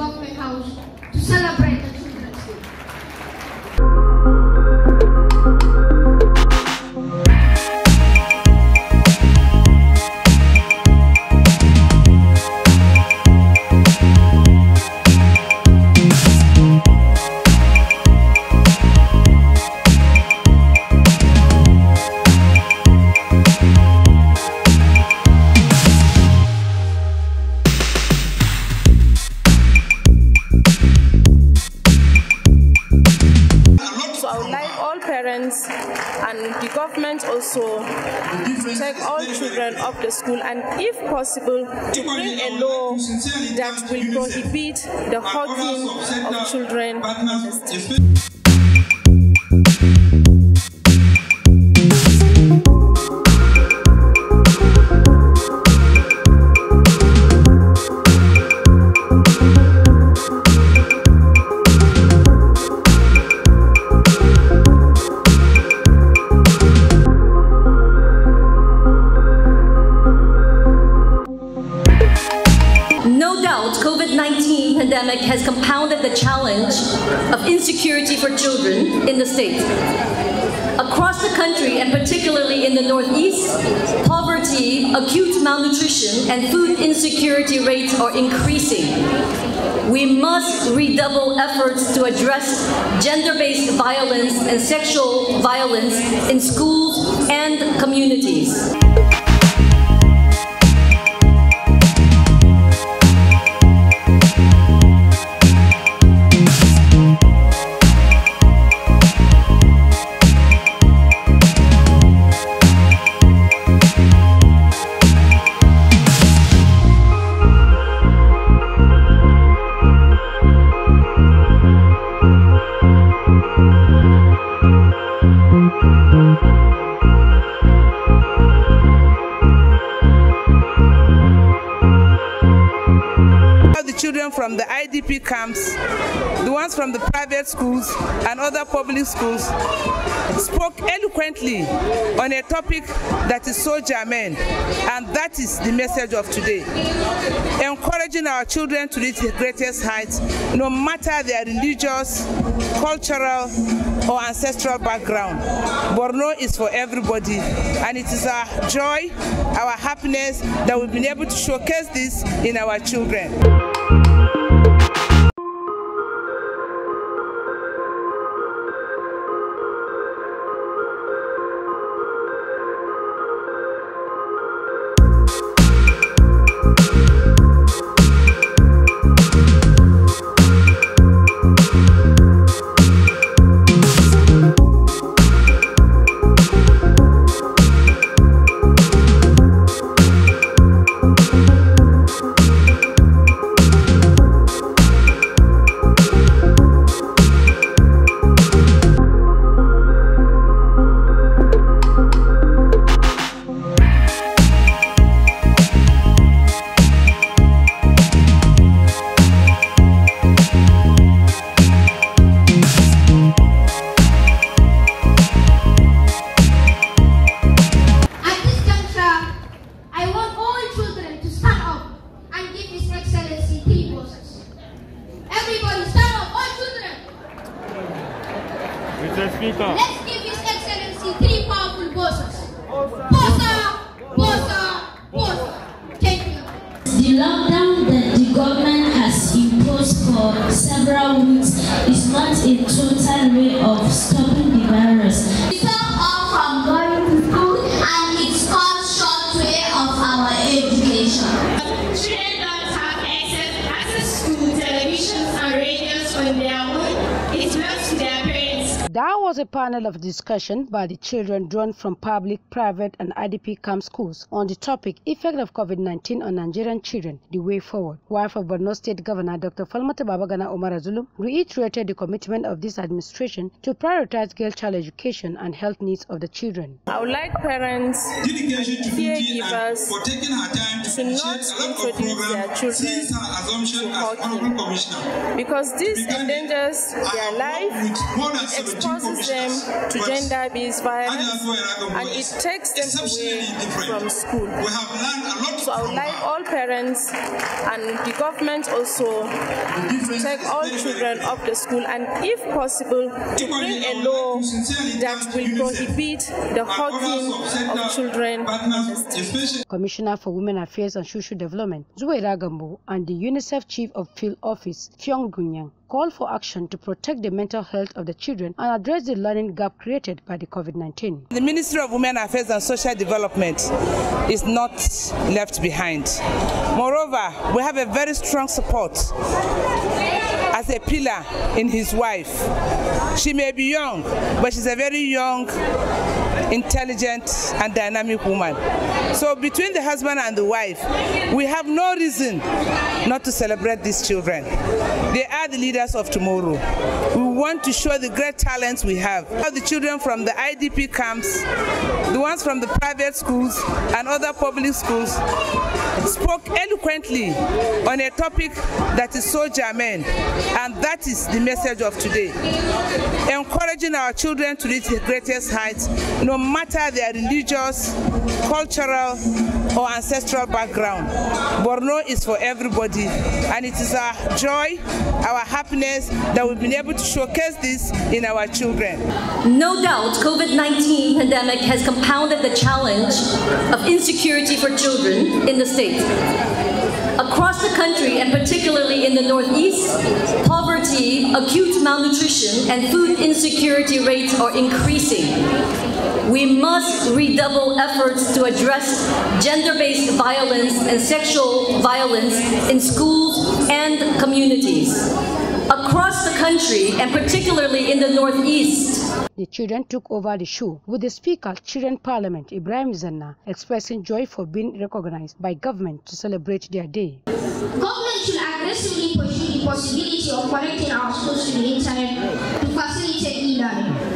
house to celebrate to take all children of the school and if possible to bring a law that will prohibit the hugging of children in the. Pandemic has compounded the challenge of insecurity for children in the state. Across the country, and particularly in the Northeast, poverty, acute malnutrition, and food insecurity rates are increasing. We must redouble efforts to address gender-based violence and sexual violence in schools and communities. The children from the IDP camps, ones from the private schools and other public schools spoke eloquently on a topic that is so germane and that is the message of today. Encouraging our children to reach the greatest heights no matter their religious, cultural or ancestral background. Borno is for everybody and it is our joy, our happiness that we've been able to showcase this in our children. Speaker. Let's give His Excellency three powerful poses. Posa, posa, posa. Thank you. The lockdown that the government has imposed for several weeks is not a total a panel of discussion by the children drawn from public, private, and IDP camp schools on the topic Effect of COVID-19 on Nigerian Children, the Way Forward. Wife of Borno State Governor Dr. Falmata Babagana Omar Zulum reiterated the commitment of this administration to prioritize girl child education and health needs of the children. I would like parents, caregivers, to not introduce their children to hockey because this endangers their life, it exposes them to gender-based violence, and it takes them away from school. So I would like all parents and the government also to take all children off the school and if possible to bring a law that will prohibit the hawking of children. Commissioner for Women Affairs and Social Development, Zuwaira Gambo, and the UNICEF Chief of Field Office, Phuong Nguyen, call for action to protect the mental health of the children and address the learning gap created by the COVID-19. The Ministry of Women Affairs and Social Development is not left behind. Moreover, we have a very strong support as a pillar in his wife. She may be young, but she's a very young, intelligent, and dynamic woman. So between the husband and the wife, we have no reason not to celebrate these children. They are the leaders of tomorrow. We want to show the great talents we have. The children from the IDP camps, the ones from the private schools and other public schools spoke eloquently on a topic that is so germane, and that is the message of today. Encouraging our children to reach the greatest heights, no matter their religious, cultural, or ancestral background. Borno is for everybody, and it is our joy, our happiness that we've been able to showcase this in our children. No doubt, COVID-19 pandemic has compounded the challenge of insecurity for children in the state. Across the country, and particularly in the Northeast, poverty, acute malnutrition, and food insecurity rates are increasing. We must redouble efforts to address gender-based violence and sexual violence in schools and communities. Across the country, and particularly in the Northeast, the children took over the show with the Speaker, Children Parliament, Ibrahim Zanna, expressing joy for being recognized by government to celebrate their day. Government should aggressively pursue the possibility of connecting our schools to the internet to facilitate e-learning.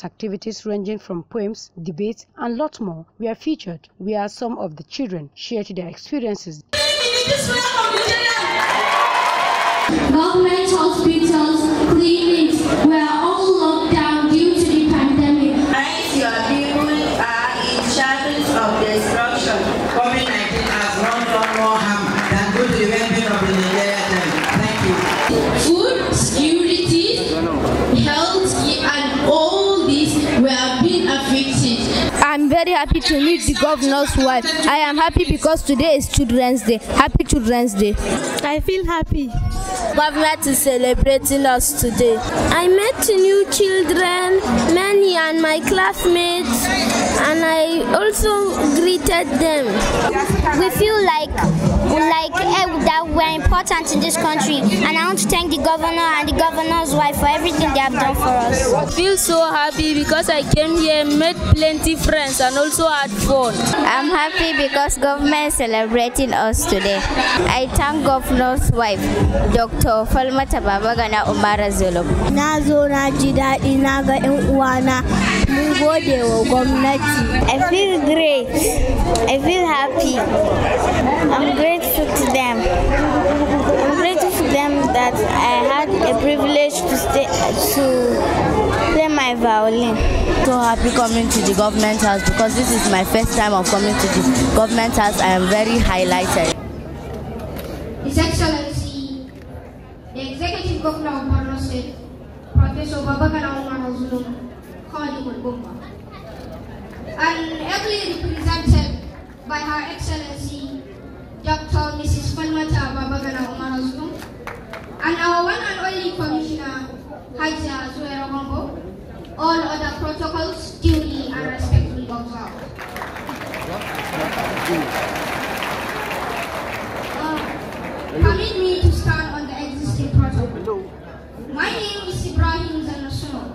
Various activities ranging from poems, debates, and lot more. Were featured, where some of the children. Shared their experiences. Government hospitals, clinics happy to meet the governor's wife. I am happy because today is Children's Day. Happy Children's Day. I feel happy. Government is celebrating us today. I met new children, many and my classmates, and I also greeted them. We feel like like eh, that we're important in this country, and I want to thank the governor and the governor's wife for everything they have done for us. I feel so happy because I came here, met plenty friends, and also had fun. I'm happy because government is celebrating us today. I thank governor's wife, Dr. Falmata Babagana Umara Zulum. Na zo na ji daɗi na ga 'yan uwana mun gode wa gwamnati. I feel great. I feel happy. I'm grateful to them. I'm grateful to them that I had a privilege to stay to play my violin. So happy coming to the government house because this is my first time of coming to the government house. I am very highlighted. His Excellency, the Executive Governor of Borno State, Professor Babagana Umar Zulum, Khalid Gumba, and ably represented by Her Excellency, Acting Commissioner Haja Zuwaira Hongo, all other protocols duly and respectfully observed. Uh, permit me to start on the existing protocol. My name is Ibrahim Zanasuno,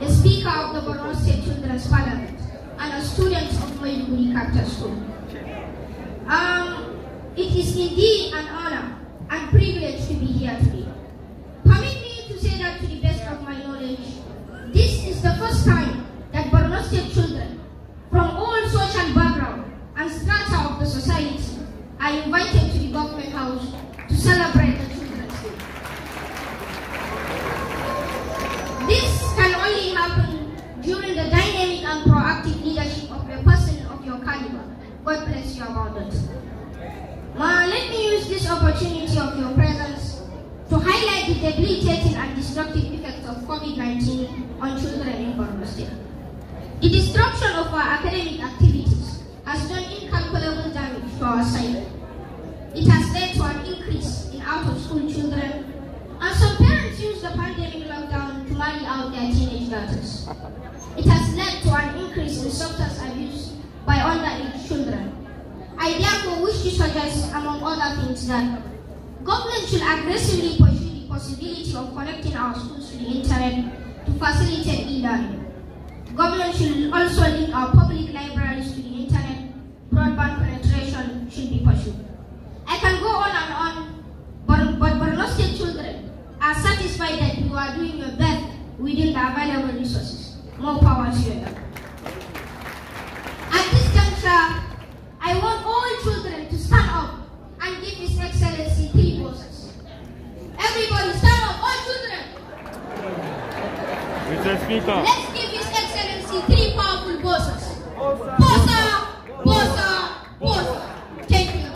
the Speaker of the Borno State Children's Parliament and a student of Maiduguri Capital School. Um, it is indeed an are invited to the government house to celebrate the Children's Day. This can only happen during the dynamic and proactive leadership of a person of your caliber. God bless you about that. Ma, let me use this opportunity of your presence to highlight the debilitating and destructive effects of COVID-19 on children in Borno. The destruction of our academic activities has done incalculable damage to our site. Led to an increase in out-of-school children, and some parents use the pandemic lockdown to marry out their teenage daughters. It has led to an increase in substance abuse by underage children. I therefore wish to suggest, among other things, that government should aggressively pursue the possibility of connecting our schools to the internet to facilitate e-learning. Government should also link our public libraries to the internet. Broadband penetration should be pursued. I can go on and on, but, but Borno State children are satisfied that you are doing your best within the available resources. More power to you. At this juncture, I want all children to stand up and give His Excellency three voices. Everybody stand up, all children. Mr. Speaker. Let's give His Excellency three powerful voices. Bosa, Bosa, Bosa. Thank you.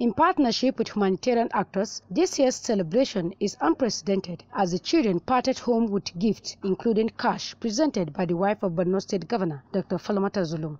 In partnership with humanitarian actors, this year's celebration is unprecedented as the children parted home with gifts, including cash, presented by the wife of Borno State Governor, Dr. Falmata Zulum.